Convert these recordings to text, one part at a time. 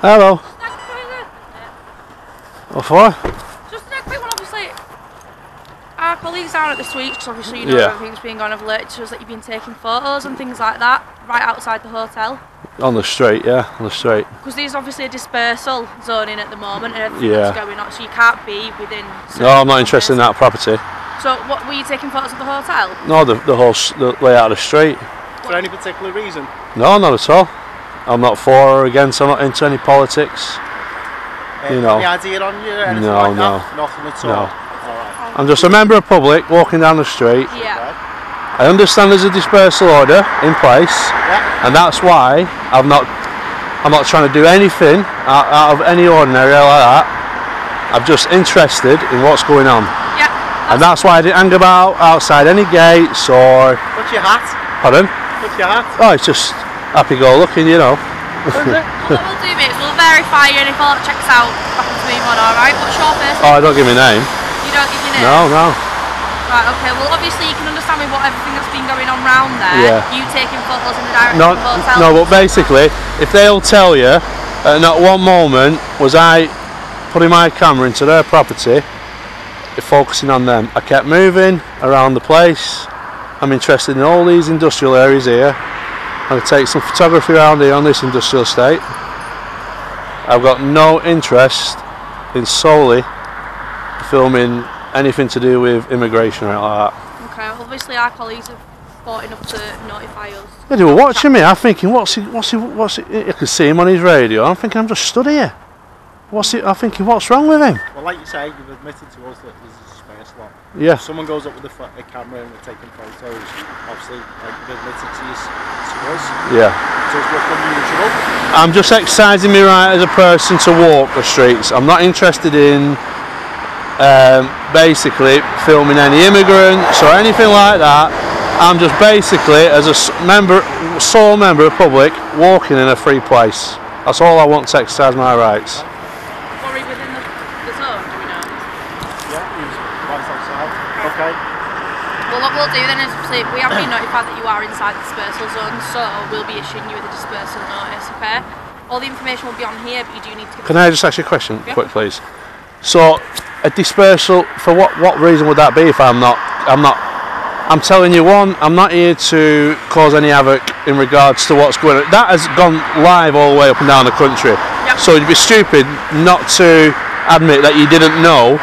Hello. What for? Just a quick one, obviously. Our colleagues down at the suites, 'cause obviously you know Yeah. everything's been going, have alerted to us that you've been taking photos and things like that right outside the hotel. On the street, yeah, on the street. Because there's obviously a dispersal zone in at the moment and everything Yeah. that's going on, so you can't be within. No, I'm not interested in that property. So, what were you taking photos of the hotel? No, the, the whole s- the layout of the street. For any particular reason? No, not at all. I'm not for or against. I'm not into any politics. Uh, You know. Any idea on you? Anything No, like no. that? Nothing at No. all. Alright. I'm just a member of public walking down the street. Yeah. I understand there's a dispersal order in place, Yeah. and that's why I've not. I'm not trying to do anything out, out of any ordinary like that. I'm just interested in what's going on, Yeah. and that's why I didn't hang about outside any gates or. What's your hat? Pardon? What's your hat? Oh, it's just happy-go-lucky, you know. Well, what we'll do, mate, is we'll verify you and if all that checks out, back to me on, alright? What's your first Oh, I don't give me name. You don't give your name? No, no. Right, okay, well, obviously you can understand with what everything that's been going on round there. Yeah. You taking photos in the direction No, of the hotel. no, but basically, if they'll tell you, at not one moment was I putting my camera into their property, focusing on them. I kept moving around the place. I'm interested in all these industrial areas here. I'm going to take some photography around here on this industrial estate. I've got no interest in solely filming anything to do with immigration or anything like that. Okay, obviously our colleagues have fought enough to notify us. Yeah, they were watching me. I'm thinking, what's he? What's he? What's he? I could see him on his radio. I'm thinking, I'm just stood here. What's he? I'm thinking, what's wrong with him? Well, like you say, you've admitted to us that there's lot. Yeah. If someone goes up with a, a camera and they're taking photos, obviously, like admitted to, us, to us, Yeah. does look unusual. I'm just exercising my right as a person to walk the streets. I'm not interested in um, basically filming any immigrants or anything like that. I'm just basically, as a member, sole member of public, walking in a free place. That's all I want to exercise my rights. Worry within the, the zone, do we know? Yeah, he's right outside. Okay. We'll do then is we have been notified that you are inside the dispersal zone, so we'll be issuing you with a dispersal notice, okay? All the information will be on here, but you do need to Can I just ask you a question, Yeah. quick, please? So, a dispersal for what? What reason would that be? If I'm not, I'm not. I'm telling you one. I'm not here to cause any havoc in regards to what's going on. That has gone live all the way up and down the country. Yeah. So it'd be stupid not to admit that you didn't know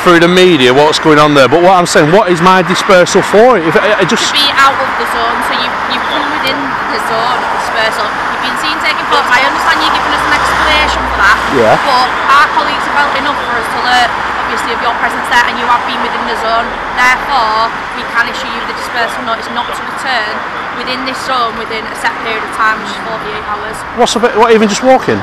through the media what's going on there. But what I'm saying, what is my dispersal for? If I, I just to be out of the zone, so you you've come within the zone of dispersal. You've been seen taking photos. I understand you're giving us an explanation for that. Yeah. But our colleagues have felt enough for us to learn, obviously, of your presence there, and you have been within the zone. Therefore, we can issue you the dispersal notice not to return within this zone within a set period of time, which is 48 hours. what's a bit? What even just walking?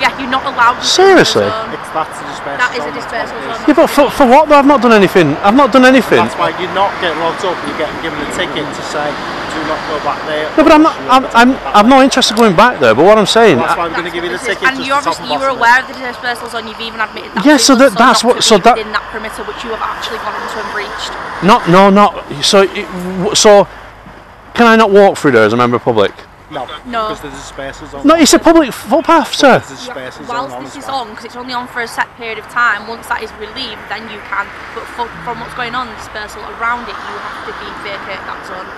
Yeah, you're not allowed. within the Seriously? Um, it's that's a dispersal That is a dispersal what it is. zone. Yeah, but for, for what? though? I've not done anything. I've not done anything. That's why you're not getting locked up. You're getting given a ticket to say, do not go back there. No, but I'm not. I'm. have to I'm. I'm not interested in going back there. But what I'm saying. Well, that's why we're going to give you the ticket. And you to top obviously you were aware of the dispersal zone. You've even admitted that. Yeah, so that- that's not what- to so be that- within that perimeter which you have actually gone into and breached. not. No. Not. So. it- So. Can I not walk through there as a member of public? No, No. because there's a dispersal zone. No, it's a public footpath, sir. There's a dispersal zone Whilst on this as is on, because it's only on for a set period of time, once that is relieved, then you can. But for, from what's going on, the dispersal around it, you have to be vacate that zone.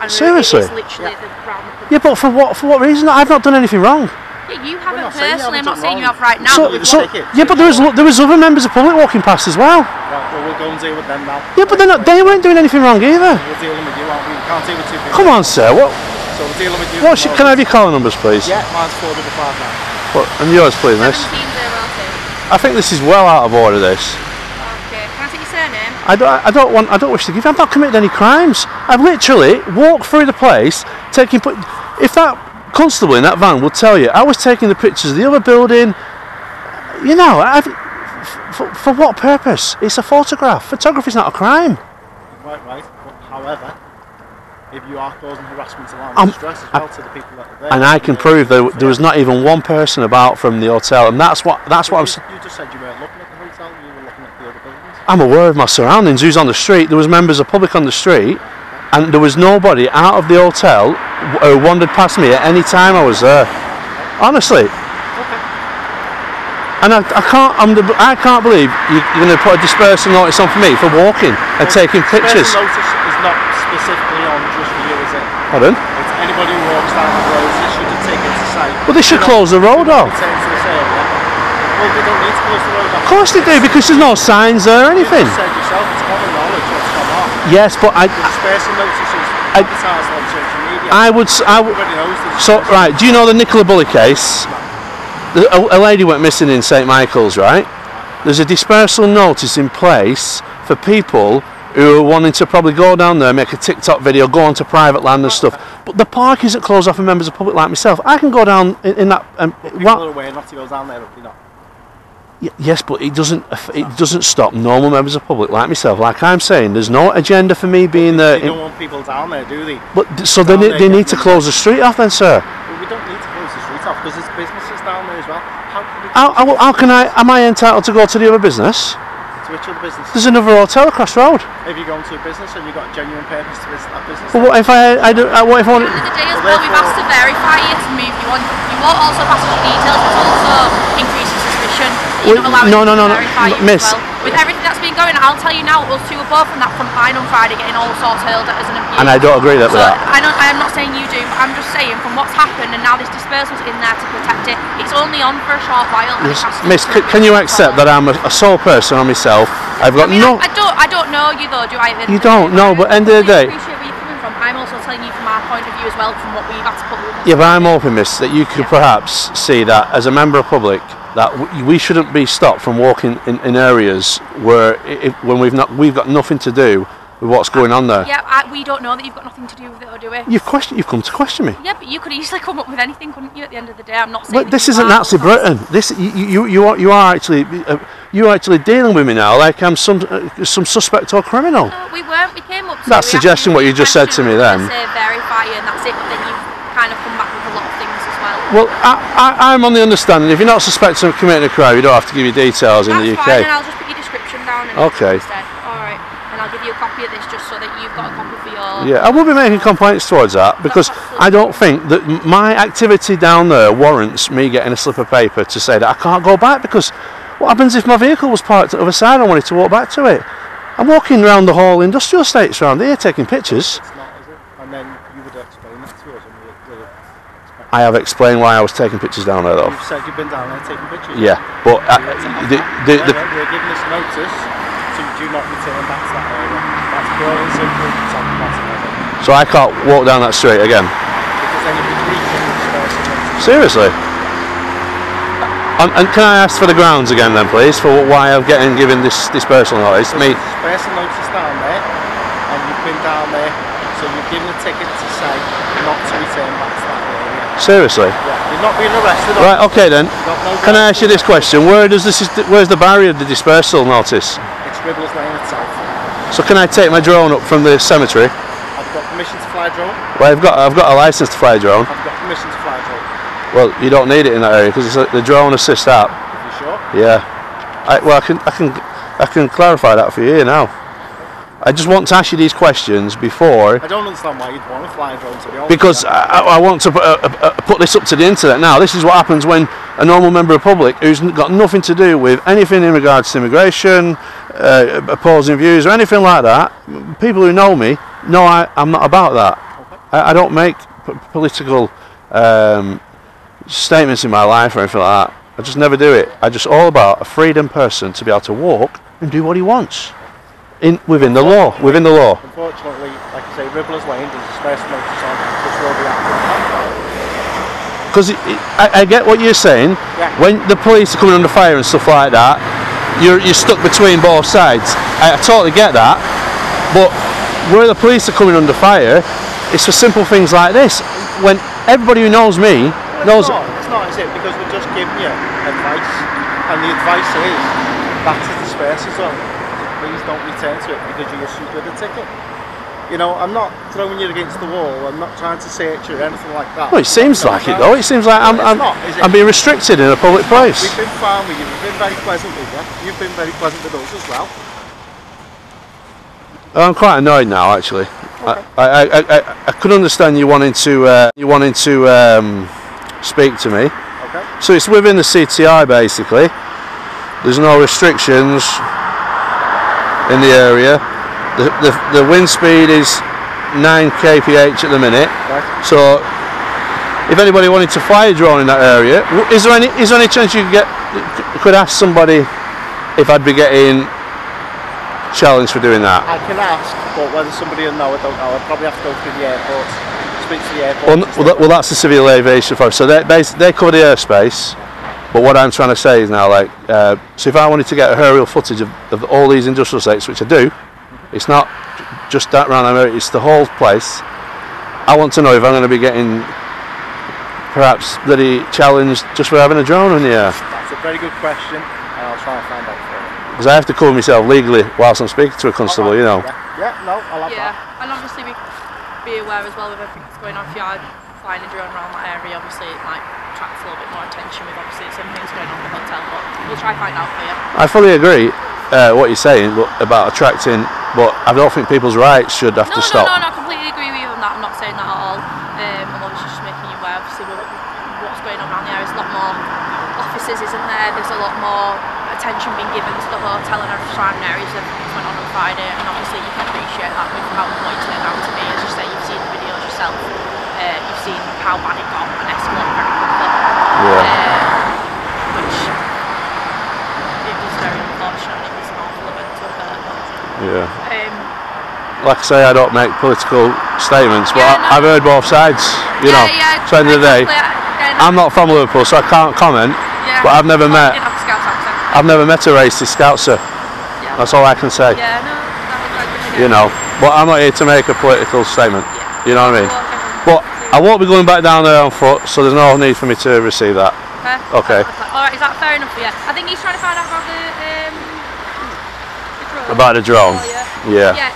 And Seriously? It is literally the round the Yeah, but for what? For what reason? I've not done anything wrong. Yeah, you haven't not personally. I'm haven't not saying you wrong. have right now. So, but so yeah, but there was there was other members of public walking past as well. Right, well, we'll go and deal with them now. Yeah, but they're not, they weren't doing anything wrong either. We're dealing with you, aren't we? We can't deal with two people. Come on, sir. What? So we're dealing with you. What's your, can I have your calling numbers, please? Yeah, mine's four double five nine. What, and yours, please, miss. I think this is well out of order. This. Okay, can I take your surname? I don't, I don't want. I don't wish to give. I've not committed any crimes. I've literally walked through the place, taking. put- If that constable in that van will tell you, I was taking the pictures of the other building. You know, I've, for, for what purpose? It's a photograph. Photography's not a crime. Right, right. But, however, if you are causing harassment, alarm, Um, and distress as well to the people that are there, And I can prove that there was not even one person about from the hotel, and that's what that's what I'm. you, you just said you weren't looking at the hotel, you were looking at the other buildings. I'm aware of my surroundings. Who's on the street? There was members of public on the street, and there was nobody out of the hotel who wandered past me at any time I was there. Honestly, And I, I can't. I'm the, I can't believe you, you're going to put a dispersal notice on for me for walking and taking pictures. Notice specifically on just for you, is it? Pardon? It's anybody who walks down the road issued a ticket to say. Well, they should "Do not close the road off. Well, they don't need to close the road off. Of course they do because there's no signs there or anything. You said yourself, it's common knowledge what's gone on. Yes, but I, The dispersal notices I- advertised on social media. I would, s- I. Everybody knows the So right, do you know the Nicola Bulley case? The, a, a lady went missing in St Michael's, right? There's a dispersal notice in place for people who are wanting to probably go down there, make a TikTok video, go onto private land and stuff. But the park isn't closed off for members of public like myself. I can go down in, in that. Um, People what? are aware not to go down there, you know. Y- Yes, but it doesn't. It doesn't stop normal members of public like myself. Like I'm saying, there's no agenda for me being there. They don't want people down there, do they? but so they, down there they need to close the street off, then, sir. Well, we don't need to close the street off because there's businesses down there as well. How can we How, how, how can I? Am I entitled to go to the other business? To which other business? There's another hotel across the road. Have you gone to a business and you got a genuine purpose to visit that business? But what if I? I do, uh, what if I want? At the end of the day as Well, well, we've asked to verify it to move you on. You won't also pass us details, which also increases suspicion. that You're not allowing no, no, no, no, miss. well. With everything that's been going on, I'll tell you now, us two were both from that front line on Friday getting all sorts hurled at us and abused. And I don't agree that so with that. I, don't, I am not saying you do, but I'm just saying from what's happened and now this dispersal's in there to protect it, it's only on for a short while. and Miss, miss be c- can you accept that I'm a, a sole person on myself? I've I got mean, no. I, I don't, I don't know you though, do I? You end of the don't, no, but end of the day- completely appreciate where you're coming from. I'm also telling you from our point of view as well, from what we've had to put Yeah, but I'm hoping, miss, that you could perhaps see that as a member of public that we shouldn't be stopped from walking in, in areas where when we've not we've got nothing to do with what's going on there. Yeah, I, we don't know that you've got nothing to do with it, or do we? You've question, you've come to question me. Yeah, but you could easily come up with anything, couldn't you? At the end of the day, I'm not saying. But this isn't Nazi Britain. This you you, you are you are actually uh, you are actually dealing with me now like I'm some uh, some suspect or criminal. No, we weren't. We came up. That's suggesting what you just said to me then. Say verify you, and that's it. But then you've kind of come back with a lot of things as well. I, I, I'm on the understanding if you're not suspected of committing a crime, you don't have to give your details in that's the fine, and UK. I'll just put your description down. And Okay. Instead. All right, and I'll give you a copy of this just so that you've got a copy for your. Yeah, I will be making complaints towards that because I don't think that my activity down there warrants me getting a slip of paper to say that I can't go back because what happens if my vehicle was parked at the other side and I wanted to walk back to it? I'm walking around the whole industrial estates around here taking pictures. It's not, is it? And then you would explain that to us and we would, would expect. I have explained why I was taking pictures down there though. You've said you've been down there taking pictures. Yeah, but uh, the, the, the, we're giving us notice to do not return back to that area. That's pure and simple. It's on the bottom of it. so I can't walk down that street again. Because then you'd be breaching the dispersal notice. Seriously. And, and can I ask for the grounds again then, please, for why I'm getting given this dispersal notice? Me, Dispersal notice down there, and you've been down there, so you've given a ticket to say not to return back to that area. Seriously. Yeah, you're not being arrested. Right, okay then. No Can I ask you this question? Where does this? Where's the barrier the dispersal notice? It's Ribblers Lane itself. So can I take my drone up from the cemetery? I've got permission to fly a drone. Well, I've got I've got a license to fly a drone. I've got permission to fly a drone. Well, you don't need it in that area because the drone assist app. Are you sure? Yeah. I, well, I can I can I can clarify that for you here now. I just want to ask you these questions before I don't understand why you'd want to fly a drone to be honest. because I, I want to put, uh, uh, put this up to the internet now. This is what happens when a normal member of the public who's got nothing to do with anything in regards to immigration, uh, opposing views, or anything like that. People who know me know I, I'm not about that. I, I don't make p- political um, statements in my life or anything like that. I just never do it. I'm just all about a freedom person to be able to walk and do what he wants in within the law. Within the law. Unfortunately, like I say, Ribblers Lane, there's a notice on will be. Because I, I get what you're saying. Yeah. When the police are coming under fire and stuff like that, you're you're stuck between both sides. I, I totally get that. But where the police are coming under fire, it's for simple things like this. When everybody who knows me knows. It's not, it's not, is it? Because we're just giving you advice, and the advice is back to dispersal zone. Please don't return to it because you issued with a ticket. You know, I'm not throwing you against the wall. I'm not trying to search you or anything like that. Well, it seems like it though. It seems like I'm I'm, not. I'm being restricted in a public place. We've been fine with you. We've been very pleasant with you. You've been very pleasant with us as well. I'm quite annoyed now, actually. I, I, I, I, I could understand you wanting to uh, you wanting to um, speak to me. Okay. So it's within the CTI basically. There's no restrictions in the area. The, the, the wind speed is 9 kph at the minute. Right. So, if anybody wanted to fly a drone in that area, is there any is there any chance you could get could ask somebody if I'd be getting challenged for doing that? I can ask, but whether somebody will know, I don't know. I'd probably have to go through the airport, speak to the airport. Well, and n- stuff well, that, well, that's the civil aviation force. So they they cover the airspace. But what I'm trying to say is now, like, uh, so if I wanted to get aerial footage of, of all these industrial sites, which I do, it's not just that round area; it's the whole place. I want to know if I'm going to be getting perhaps bloody challenged just for having a drone in the air. That's a very good question, and I'll try and find out for you. because I have to cover myself legally whilst I'm speaking to a constable. You know. Yeah, yeah no, I love have Yeah, that. and obviously be, be aware as well with everything that's going on. If you are flying a drone around that area, obviously it might attract a little bit more attention with things going on in the hotel, but we'll try and find out for you. I fully agree uh, what you're saying but, about attracting, but I don't think people's rights should have No, to no, stop. no, no, no, I completely agree with you on that. I'm not saying that at all. Um, I'm obviously just making you aware, obviously, what, what's going on around the area. There's a lot more offices, isn't there? There's a lot more attention being given to the hotel and other surrounding areas. Everything's went on on Friday, and obviously you can appreciate that with how what it turned out to be. As you say, you've seen the videos yourself. Uh, you've seen how bad it got and escalated very quickly. Yeah. Uh, which it was very unfortunate. It was an awful event to occur. But, Yeah. um, like I say, I don't make political statements, but Yeah, I, no. I've heard both sides. You yeah, know, yeah, so end of the day, I'm not from Liverpool, so I can't comment. Yeah. But I've never met, you didn't have a I've never met a racist Scouser. Yeah. That's all I can say. Yeah, no, like You know, but I'm not here to make a political statement. Yeah. You know what I mean? But I won't be going back down there on foot, so there's no need for me to receive that. Okay. Alright, is that fair enough for you? I think he's trying to find out about the um the drone. About the drone. Oh, yeah. Yeah.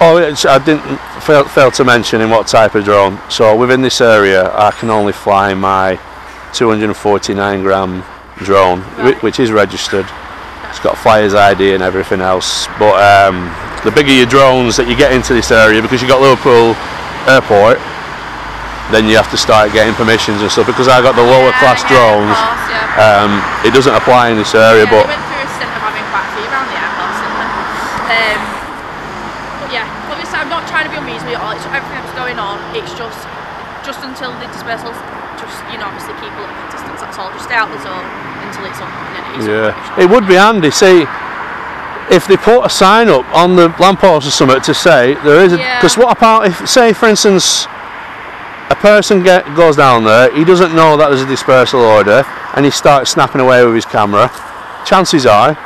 Yeah, just like Oh, I didn't fail, fail to mention in what type of drone. So within this area, I can only fly my 249 gram drone, Right. which is registered. It's got flyer's ID and everything else. But um, the bigger your drones that you get into this area, because you've got Liverpool Airport, then you have to start getting permissions and stuff. Because I got the lower yeah, class drones, course, yeah. um, it doesn't apply in this area. yeah, but they went through a stint of having quite a few around the airports, didn't they? Um, but yeah, obviously I'm not trying to be unreasonable at all. It's everything that's going on. It's just just until the dispersals, just you know, obviously keep a little bit distance. That's all. Just stay out the zone until it's then it is. Yeah, it would be handy. See, if they put a sign up on the lamppost or something to say there is, Yeah. because what about if, say, for instance, a person get goes down there, he doesn't know that there's a dispersal order, and he starts snapping away with his camera. Chances are,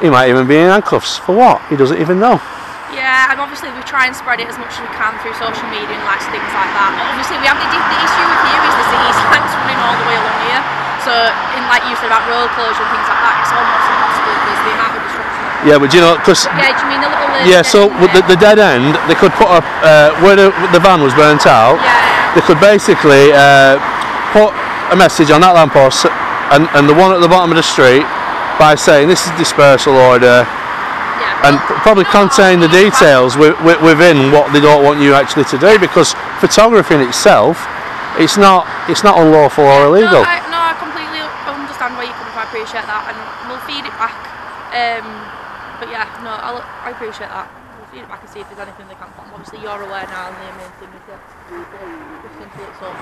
he might even be in handcuffs for what? He doesn't even know. Yeah, and obviously we try and spread it as much as we can through social media and like things like that. But obviously we have the, the issue with here is the city's tanks running all the way along here. So in like you said about road closure and things like that, it's almost impossible because the amount of disruption. Yeah, but do you know, because Yeah, do you mean the little? yeah, so with the, the dead end, they could put up uh, where the, the van was burnt out. Yeah, they could basically uh, put a message on that lamppost and, and the one at the bottom of the street by saying this is dispersal order. And probably contain the details wi- wi- within what they don't want you actually to do because photography in itself it's not it's not unlawful or illegal No, I, no, I completely understand where you're coming from. I appreciate that, and we'll feed it back. Um, but yeah, no, I'll, I appreciate that. We'll feed it back and see if there's anything they can put. Obviously, you're aware now, and the main thing is that it's up,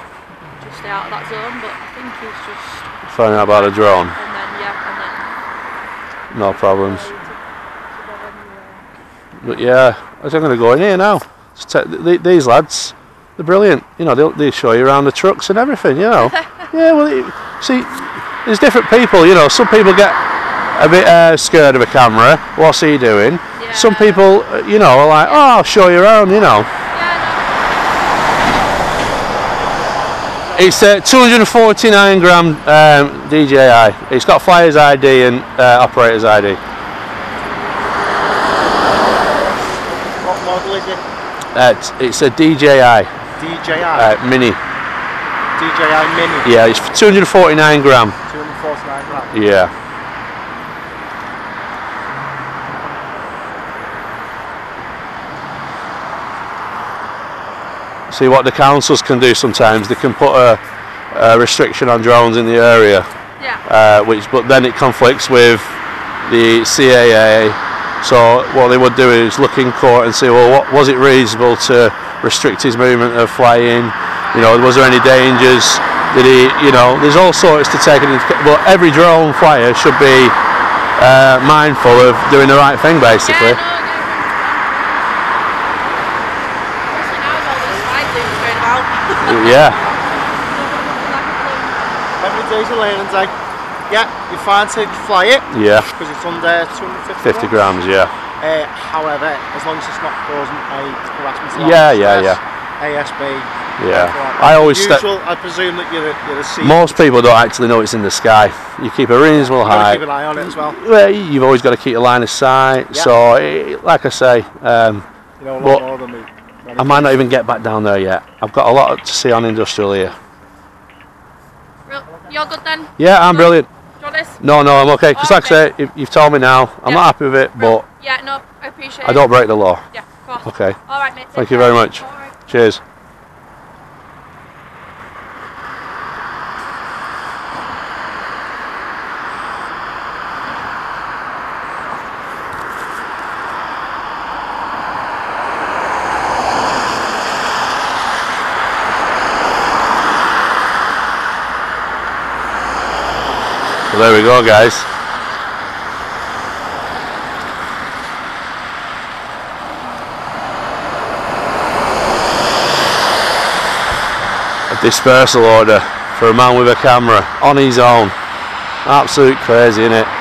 just stay out of that zone. But I think it's just, find out about a drone and then yeah, and then. no problems uh, to- to go anywhere. But yeah I'm going to go in here now. Just take- th- these lads they're brilliant. You know they'll, they show you around the trucks and everything you know. Yeah well it, see there's different people you know. Some people get a bit uh, scared of a camera. What's he doing? Some people uh, you know are like oh I'll show you around you know. It's a 249 gram um, DJI it's got flyer's ID and uh, operator's ID What model is it? Uh, it's, it's a DJI DJI. uh, mini DJI Mini. yeah it's 249 gram 249 gram? yeah See what the councils can do sometimes. They can put a, a restriction on drones in the area. Yeah. uh, which but then it conflicts with the CAA. So what they would do is look in court and say, well, what was it reasonable to restrict his movement of flying? You know, was there any dangers? Did he, you know, there's all sorts to take into account. But every drone flyer should be uh, mindful of doing the right thing, basically. Yeah, no, I get it. Especially now with all those slide loops going about. Yeah, Every day's a learning day. Yeah, you're fine to fly it yeah, because it's under 250 50 grams, yeah. Uh, however, as long as it's not causing a harassment, Yeah, alarm, yeah, stress, ASB. Yeah. like I always step- Usual, I presume that you're a, you're a C. Most people don't actually know it's in the sky. You keep a reasonable You've got to height. keep an eye on it as well. Well, you've always got to keep your line of sight. Yeah. So, like I say, um, You know a lot But more than me. I might not even get back down there yet. I've got a lot to see on industrial here. Real- You're good then? Yeah, I'm Good. brilliant. This? No, no, I'm okay. Because, like I say, if you've told me now, I'm Yeah. not happy with it, but Yeah, no, I appreciate I it. don't break the law. Yeah, of course. Okay. All right, mate. Thank you very much. Right. Cheers. There we go, guys. A dispersal order for a man with a camera on his own. Absolute crazy, innit?